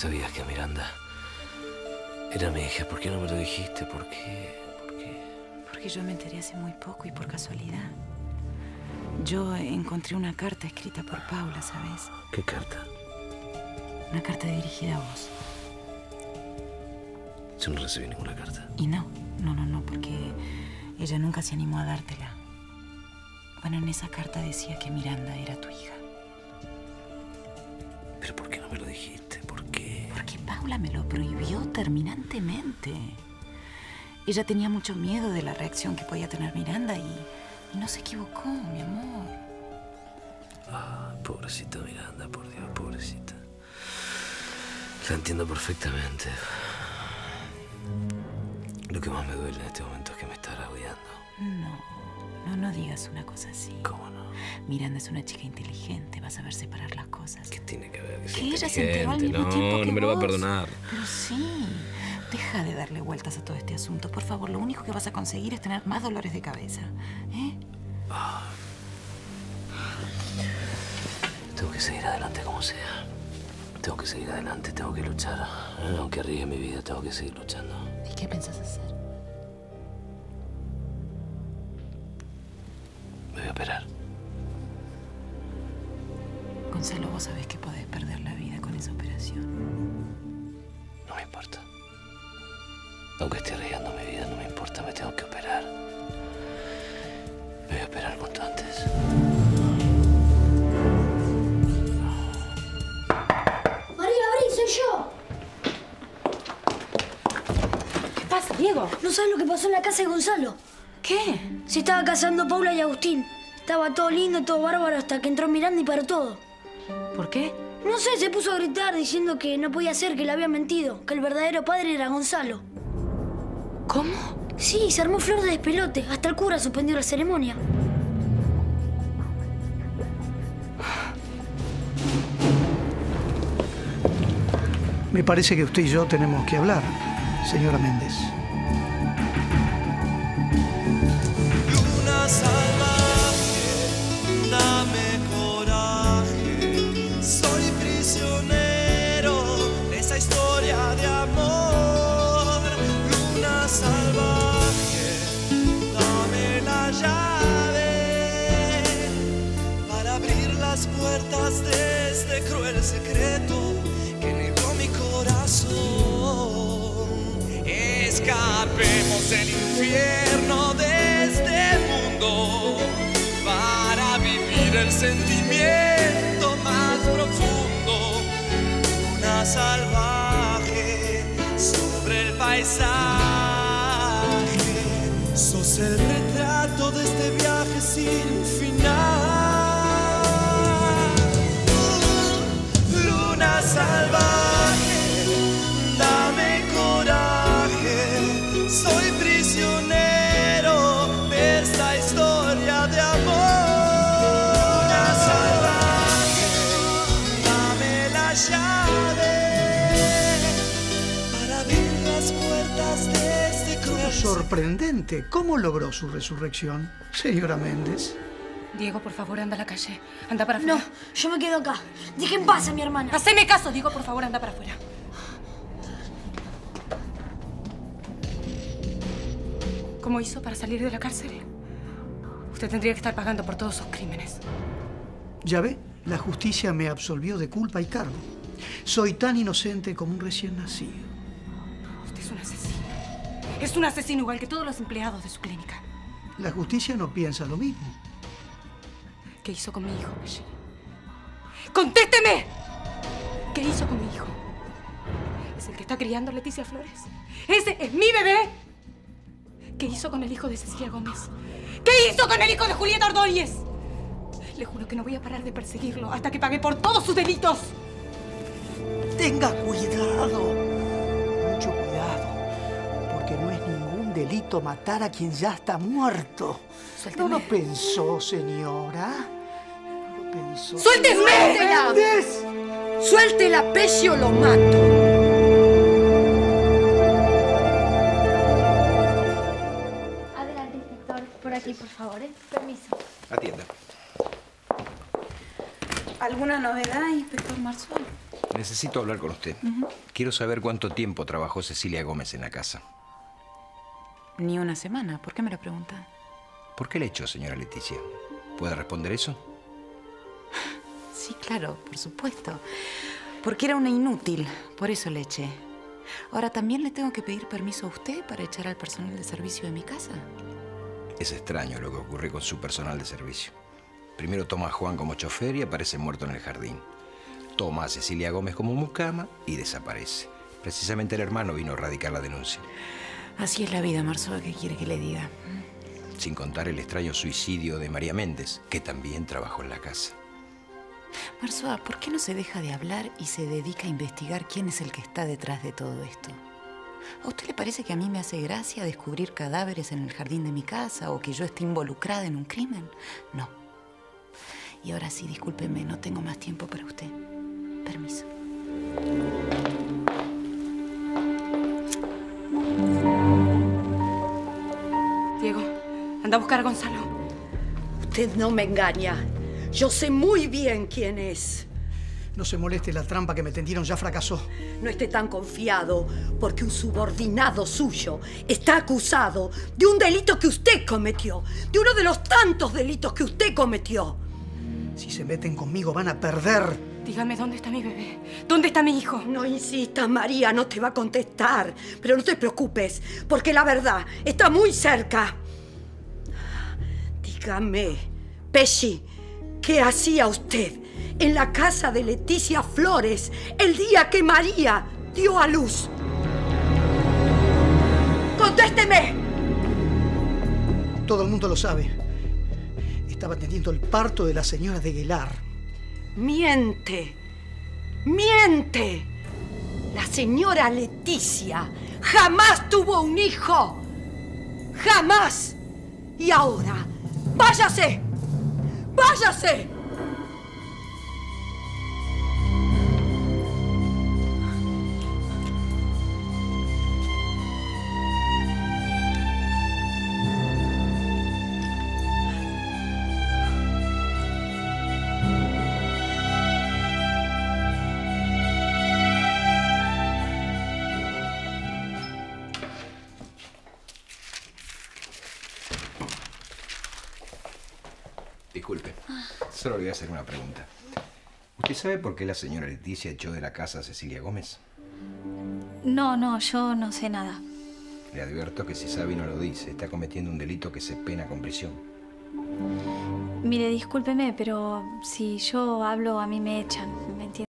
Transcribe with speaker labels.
Speaker 1: sabías que Miranda era mi hija, ¿por qué no me lo dijiste? ¿Por qué? ¿Por qué?
Speaker 2: Porque yo me enteré hace muy poco y por casualidad. Yo encontré una carta escrita por Paula, ¿sabes?
Speaker 1: ¿Qué carta?
Speaker 2: Una carta dirigida a vos.
Speaker 1: Yo no recibí ninguna carta.
Speaker 2: Y no, no, no, no, porque ella nunca se animó a dártela. Bueno, en esa carta decía que Miranda era tu hija.
Speaker 1: ¿Pero por qué no me lo dijiste?
Speaker 2: Paula me lo prohibió terminantemente. Ella tenía mucho miedo de la reacción que podía tener Miranda y, y no se equivocó, mi amor.
Speaker 1: Ah, pobrecita Miranda, por Dios, pobrecita. La entiendo perfectamente. Lo que más me duele en este momento es que me está odiando.
Speaker 2: No, no, no digas una cosa así.
Speaker 1: ¿Cómo no?
Speaker 2: Miranda es una chica inteligente, va a saber separar las cosas.
Speaker 1: ¿Qué tiene que ver?
Speaker 2: Que ella se enteró al mismo
Speaker 1: no,
Speaker 2: tiempo que
Speaker 1: No, me lo va a
Speaker 2: vos.
Speaker 1: perdonar.
Speaker 2: Pero sí, deja de darle vueltas a todo este asunto. Por favor, lo único que vas a conseguir es tener más dolores de cabeza. ¿Eh?
Speaker 1: Tengo que seguir adelante como sea. Tengo que seguir adelante, tengo que luchar. Eh, Aunque arriesgue mi vida, tengo que seguir luchando.
Speaker 2: ¿Y qué pensás hacer?
Speaker 1: Me voy a operar.
Speaker 2: Gonzalo, vos sabés que podés perder la vida con esa operación.
Speaker 1: No me importa. Aunque esté arriesgando mi vida, no me importa, me tengo que operar. Me voy a operar cuanto antes.
Speaker 3: María, abrí, soy yo.
Speaker 2: ¿Qué pasa, Diego?
Speaker 3: ¿No sabes lo que pasó en la casa de Gonzalo?
Speaker 2: ¿Qué?
Speaker 3: Se estaba casando Paula y Agustín. Estaba todo lindo, todo bárbaro hasta que entró Miranda y paró todo.
Speaker 2: ¿Por qué?
Speaker 3: No sé, se puso a gritar diciendo que no podía ser, que le había mentido, que el verdadero padre era Gonzalo.
Speaker 2: ¿Cómo?
Speaker 3: Sí, se armó flor de despelote. Hasta el cura suspendió la ceremonia.
Speaker 4: Me parece que usted y yo tenemos que hablar, señora Méndez.
Speaker 5: Luna para vivir el sentimiento más profundo. Una salvaje sobre el paisaje. Sos el retrato de este viaje sin
Speaker 4: ¿Cómo logró su resurrección, señora Méndez?
Speaker 6: Diego, por favor, anda a la calle. Anda para
Speaker 3: No,
Speaker 6: afuera.
Speaker 3: yo me quedo acá. Dejen paz a mi hermana.
Speaker 6: Haceme caso, Diego, por favor, anda para afuera. ¿Cómo hizo para salir de la cárcel? Usted tendría que estar pagando por todos sus crímenes.
Speaker 4: Ya ve, la justicia me absolvió de culpa y cargo. Soy tan inocente como un recién nacido.
Speaker 6: Usted es un asesino. Es un asesino igual que todos los empleados de su clínica.
Speaker 4: La justicia no piensa lo mismo.
Speaker 6: ¿Qué hizo con mi hijo, Pesci? ¡Contésteme! ¿Qué hizo con mi hijo? ¿Es el que está criando Leticia Flores? ¡Ese es mi bebé! ¿Qué hizo con el hijo de Cecilia Gómez? ¿Qué hizo con el hijo de Julieta Ordóñez? Le juro que no voy a parar de perseguirlo hasta que pague por todos sus delitos.
Speaker 4: Tenga cuidado. Mucho cuidado. Porque no es ningún delito matar a quien ya está muerto.
Speaker 6: Suélteme.
Speaker 4: ¿No lo pensó, señora? ¿No lo pensó?
Speaker 6: ¡Suélteme!
Speaker 7: Suéltela, Pesci, o lo mato.
Speaker 3: Adelante, inspector. Por aquí, por favor, ¿eh? Permiso.
Speaker 8: Atienda.
Speaker 2: ¿Alguna novedad, inspector Marzón?
Speaker 8: Necesito hablar con usted. Quiero saber cuánto tiempo trabajó Cecilia Gómez en la casa.
Speaker 2: Ni una semana. ¿Por qué me lo pregunta?
Speaker 8: ¿Por qué le echó, señora Leticia? ¿Puede responder eso?
Speaker 2: Sí, claro, por supuesto. Porque era una inútil. Por eso le eché. Ahora, ¿también le tengo que pedir permiso a usted para echar al personal de servicio de mi casa?
Speaker 8: Es extraño lo que ocurre con su personal de servicio. Primero toma a Juan como chofer y aparece muerto en el jardín. Toma a Cecilia Gómez como mucama y desaparece. Precisamente el hermano vino a radicar la denuncia.
Speaker 2: Así es la vida, Marzoa. ¿Qué quiere que le diga?
Speaker 8: Sin contar el extraño suicidio de María Méndez, que también trabajó en la casa.
Speaker 2: Marzoa, ¿por qué no se deja de hablar y se dedica a investigar quién es el que está detrás de todo esto? ¿A usted le parece que a mí me hace gracia descubrir cadáveres en el jardín de mi casa o que yo esté involucrada en un crimen? No. Y ahora sí, discúlpeme, no tengo más tiempo para usted. Permiso.
Speaker 6: Anda a buscar a Gonzalo.
Speaker 7: Usted no me engaña. Yo sé muy bien quién es.
Speaker 4: No se moleste, la trampa que me tendieron ya fracasó.
Speaker 7: No esté tan confiado, porque un subordinado suyo está acusado de un delito que usted cometió, de uno de los tantos delitos que usted cometió.
Speaker 4: Si se meten conmigo van a perder.
Speaker 6: Dígame, ¿dónde está mi bebé? ¿Dónde está mi hijo?
Speaker 7: No insistas, María, no te va a contestar. Pero no te preocupes, porque la verdad está muy cerca. Dígame, Pesci, ¿qué hacía usted en la casa de Leticia Flores el día que María dio a luz? ¡Contésteme!
Speaker 4: Todo el mundo lo sabe. Estaba atendiendo el parto de la señora de Guelar.
Speaker 7: Miente. Miente. La señora Leticia jamás tuvo un hijo. Jamás. Y ahora, Bajacê!
Speaker 8: Bajacê! Solo le voy a hacer una pregunta. ¿Usted sabe por qué la señora Leticia echó de la casa a Cecilia Gómez?
Speaker 9: No, no, yo no sé nada.
Speaker 8: Le advierto que si sabe y no lo dice, está cometiendo un delito que se pena con prisión.
Speaker 9: Mire, discúlpeme, pero si yo hablo a mí me echan, ¿me entiende?